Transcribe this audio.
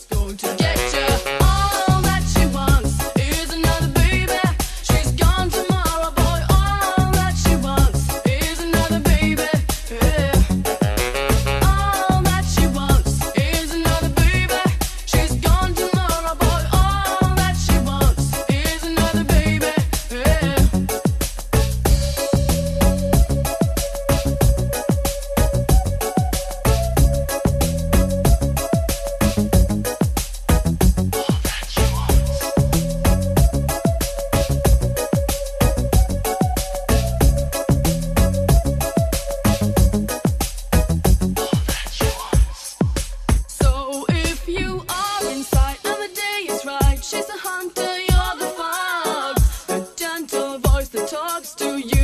It's going to get you. she's a hunter, you're the fox. A gentle voice that talks to you.